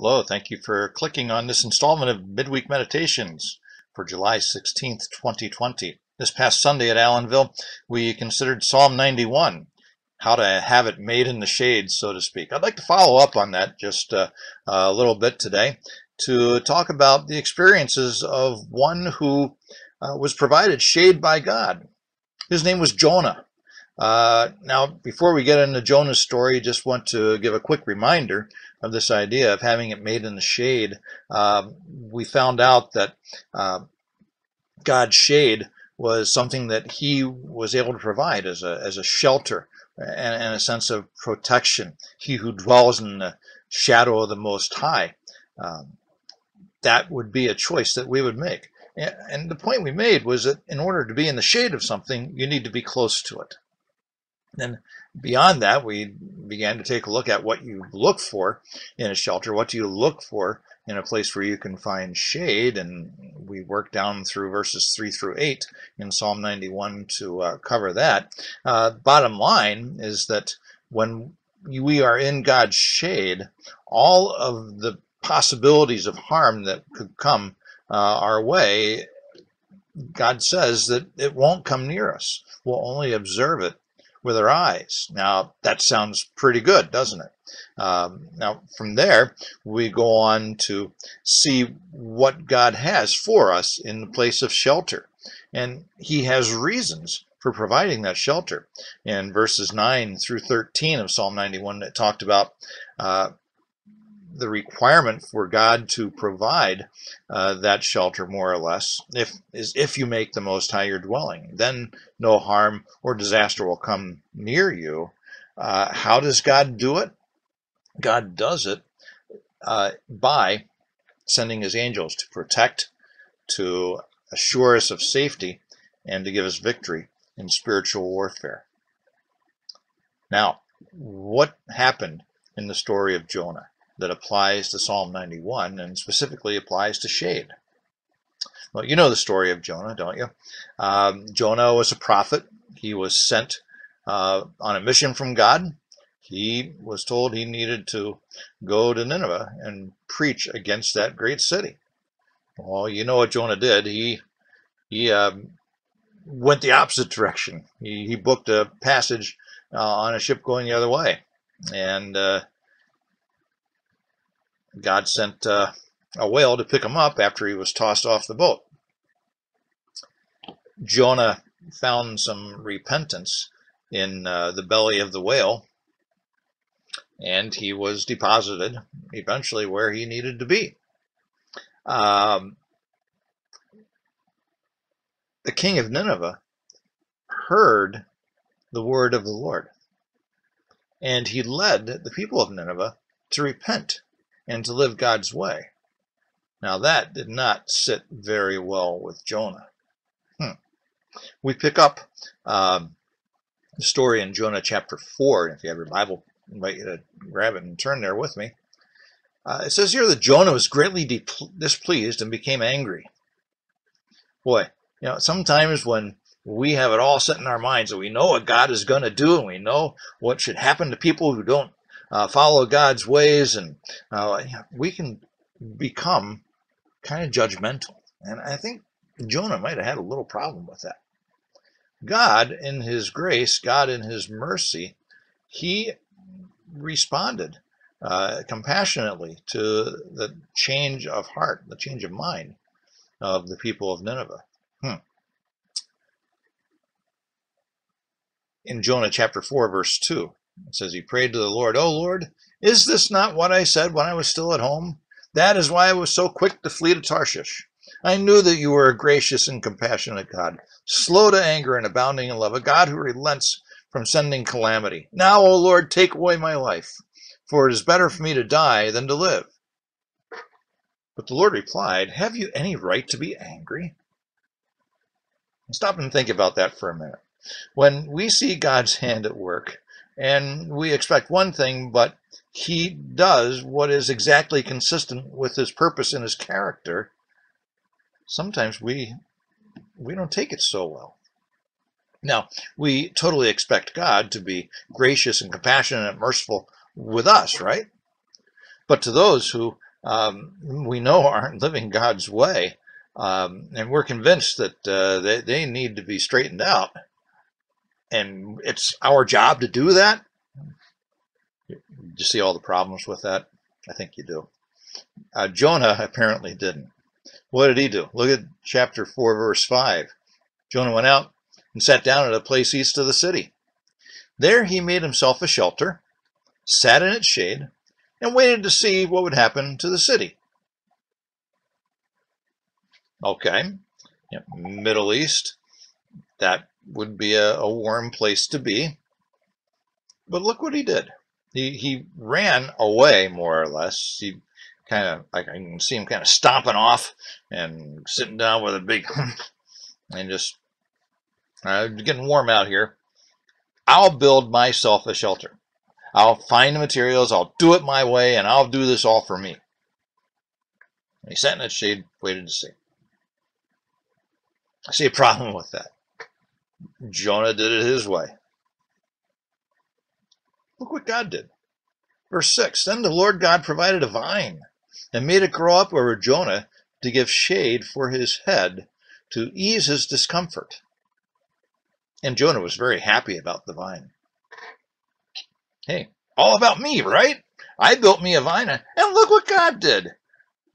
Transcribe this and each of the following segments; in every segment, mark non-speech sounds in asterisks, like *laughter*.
Hello, thank you for clicking on this installment of Midweek Meditations for July 16th, 2020. This past Sunday at Allenville, we considered Psalm 91, how to have it made in the shade, so to speak. I'd like to follow up on that just uh, a little bit today to talk about the experiences of one who uh, was provided shade by God. His name was Jonah. Uh, now, before we get into Jonah's story, just want to give a quick reminder of this idea of having it made in the shade. Uh, we found out that uh, God's shade was something that he was able to provide as a, as a shelter and, and a sense of protection. He who dwells in the shadow of the Most High. Um, that would be a choice that we would make. And the point we made was that in order to be in the shade of something, you need to be close to it. Then beyond that, we began to take a look at what you look for in a shelter. What do you look for in a place where you can find shade? And we worked down through verses 3 through 8 in Psalm 91 to uh, cover that. Uh, bottom line is that when we are in God's shade, all of the possibilities of harm that could come uh, our way, God says that it won't come near us. We'll only observe it with our eyes. Now, that sounds pretty good, doesn't it? Um, now, from there, we go on to see what God has for us in the place of shelter. And He has reasons for providing that shelter. In verses 9 through 13 of Psalm 91, it talked about uh, the requirement for God to provide uh, that shelter more or less if is if you make the most high your dwelling then no harm or disaster will come near you. Uh, how does God do it? God does it uh, by sending his angels to protect to assure us of safety and to give us victory in spiritual warfare. Now what happened in the story of Jonah that applies to Psalm 91 and specifically applies to shade. Well, you know the story of Jonah, don't you? Um, Jonah was a prophet. He was sent uh, on a mission from God. He was told he needed to go to Nineveh and preach against that great city. Well, you know what Jonah did. He he um, went the opposite direction. He, he booked a passage uh, on a ship going the other way, and uh, God sent uh, a whale to pick him up after he was tossed off the boat. Jonah found some repentance in uh, the belly of the whale, and he was deposited eventually where he needed to be. Um, the king of Nineveh heard the word of the Lord, and he led the people of Nineveh to repent and to live God's way. Now that did not sit very well with Jonah. Hmm. We pick up um, the story in Jonah chapter 4. If you have your Bible, I invite you to grab it and turn there with me. Uh, it says here that Jonah was greatly displeased and became angry. Boy, you know, sometimes when we have it all set in our minds and we know what God is going to do and we know what should happen to people who don't uh, follow God's ways, and uh, we can become kind of judgmental. And I think Jonah might have had a little problem with that. God, in His grace, God, in His mercy, He responded uh, compassionately to the change of heart, the change of mind of the people of Nineveh. Hmm. In Jonah chapter 4, verse 2, it says he prayed to the Lord, Oh Lord, is this not what I said when I was still at home? That is why I was so quick to flee to Tarshish. I knew that you were a gracious and compassionate God, slow to anger and abounding in love, a God who relents from sending calamity. Now, O Lord, take away my life, for it is better for me to die than to live. But the Lord replied, Have you any right to be angry? Stop and think about that for a minute. When we see God's hand at work, and we expect one thing, but he does what is exactly consistent with his purpose and his character, sometimes we we don't take it so well. Now, we totally expect God to be gracious and compassionate and merciful with us, right? But to those who um, we know aren't living God's way. Um, and we're convinced that uh, they, they need to be straightened out. And it's our job to do that. You see all the problems with that? I think you do. Uh, Jonah apparently didn't. What did he do? Look at chapter 4, verse 5. Jonah went out and sat down at a place east of the city. There he made himself a shelter, sat in its shade, and waited to see what would happen to the city. Okay, yep. Middle East, that would be a, a warm place to be. But look what he did. He, he ran away, more or less. He kind of, I can see him kind of stomping off and sitting down with a big *laughs* and just uh, getting warm out here. I'll build myself a shelter. I'll find the materials, I'll do it my way, and I'll do this all for me. And he sat in the shade, waited to see. I see a problem *laughs* with that. Jonah did it his way. Look what God did. Verse 6 Then the Lord God provided a vine and made it grow up over Jonah to give shade for his head to ease his discomfort. And Jonah was very happy about the vine. Hey, all about me, right? I built me a vine, and look what God did.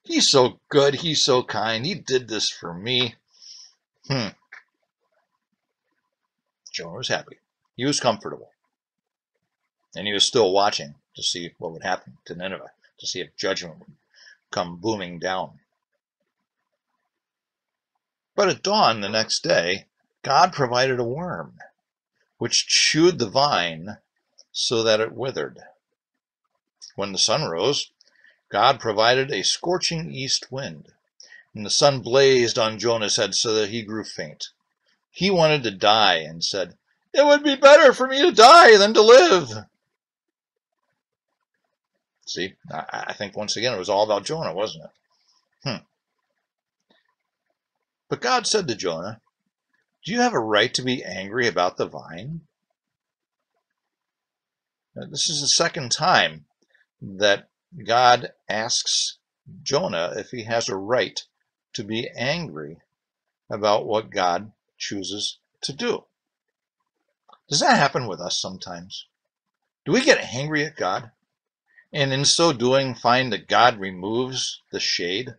He's so good. He's so kind. He did this for me. Hmm. Jonah was happy. He was comfortable. And he was still watching to see what would happen to Nineveh, to see if judgment would come booming down. But at dawn the next day, God provided a worm, which chewed the vine so that it withered. When the sun rose, God provided a scorching east wind, and the sun blazed on Jonah's head so that he grew faint. He wanted to die and said, It would be better for me to die than to live. See, I think once again it was all about Jonah, wasn't it? Hmm. But God said to Jonah, Do you have a right to be angry about the vine? Now, this is the second time that God asks Jonah if he has a right to be angry about what God chooses to do. Does that happen with us sometimes? Do we get angry at God? And in so doing, find that God removes the shade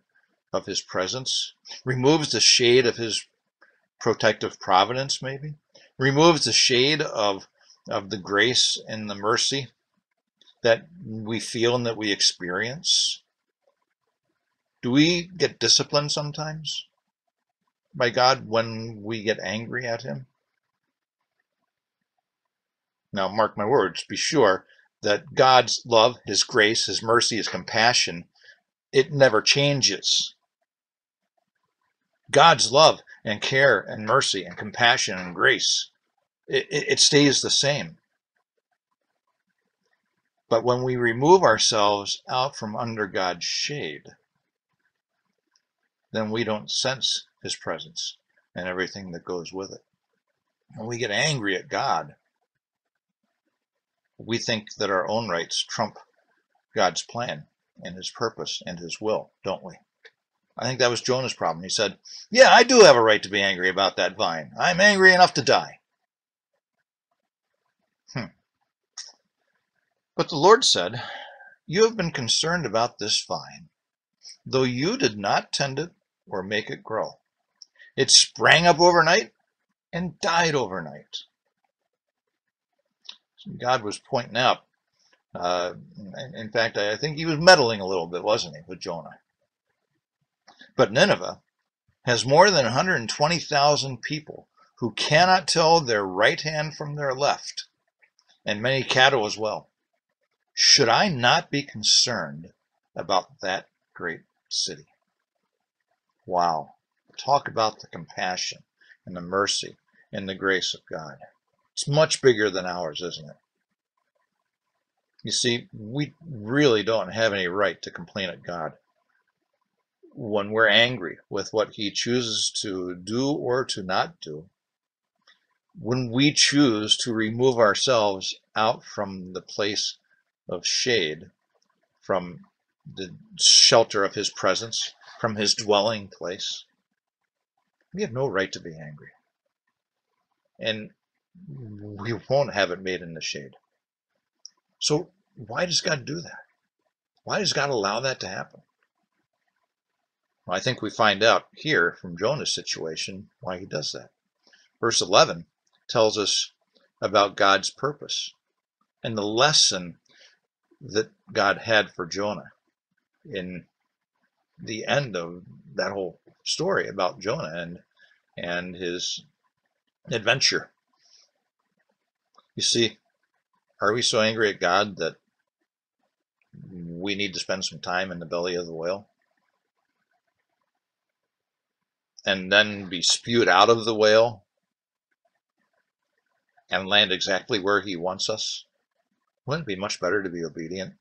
of his presence, removes the shade of his protective providence, maybe, removes the shade of, of the grace and the mercy that we feel and that we experience. Do we get disciplined sometimes? By God when we get angry at Him? Now, mark my words, be sure that God's love, His grace, His mercy, His compassion, it never changes. God's love and care and mercy and compassion and grace, it, it stays the same. But when we remove ourselves out from under God's shade, then we don't sense his presence and everything that goes with it. When we get angry at God, we think that our own rights trump God's plan and his purpose and his will, don't we? I think that was Jonah's problem. He said, Yeah, I do have a right to be angry about that vine. I'm angry enough to die. Hmm. But the Lord said, You have been concerned about this vine, though you did not tend it or make it grow. It sprang up overnight and died overnight. So God was pointing out. Uh, in fact, I think he was meddling a little bit, wasn't he, with Jonah? But Nineveh has more than 120,000 people who cannot tell their right hand from their left, and many cattle as well. Should I not be concerned about that great city? Wow. Talk about the compassion and the mercy and the grace of God. It's much bigger than ours, isn't it? You see, we really don't have any right to complain at God when we're angry with what He chooses to do or to not do. When we choose to remove ourselves out from the place of shade, from the shelter of his presence, from his dwelling place. We have no right to be angry. And mm-hmm. we won't have it made in the shade. So why does God do that? Why does God allow that to happen? Well, I think we find out here from Jonah's situation why he does that. Verse 11 tells us about God's purpose and the lesson that God had for Jonah in the end of that whole story about Jonah and and his adventure. You see, are we so angry at God that we need to spend some time in the belly of the whale? And then be spewed out of the whale and land exactly where he wants us? Wouldn't it be much better to be obedient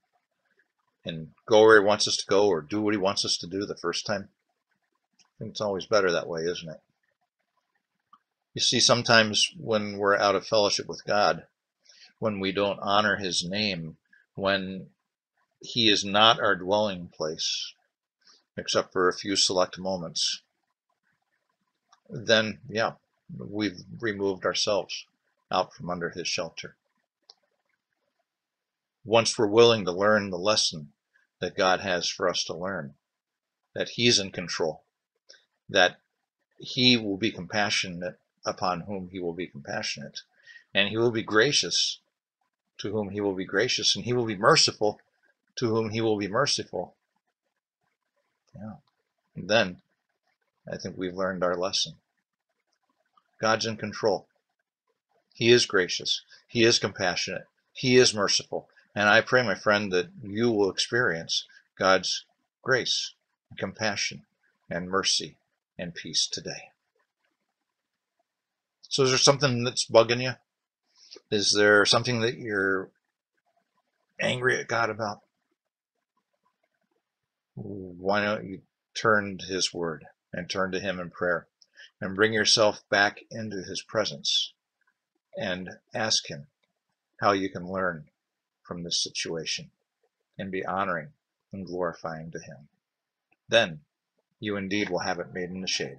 and go where he wants us to go or do what he wants us to do the first time? I think it's always better that way, isn't it? You see, sometimes when we're out of fellowship with God, when we don't honor his name, when he is not our dwelling place, except for a few select moments, then yeah, we've removed ourselves out from under his shelter. Once we're willing to learn the lesson that God has for us to learn, that he's in control, that he will be compassionate upon whom he will be compassionate, and he will be gracious to whom he will be gracious, and he will be merciful to whom he will be merciful. Yeah. And then I think we've learned our lesson. God's in control. He is gracious. He is compassionate. He is merciful. And I pray, my friend, that you will experience God's grace, and compassion, and mercy and peace today. So is there something that's bugging you? Is there something that you're angry at God about? Why don't you turn to his word and turn to him in prayer and bring yourself back into his presence and ask him how you can learn from this situation and be honoring and glorifying to him. Then you indeed will have it made in the shade.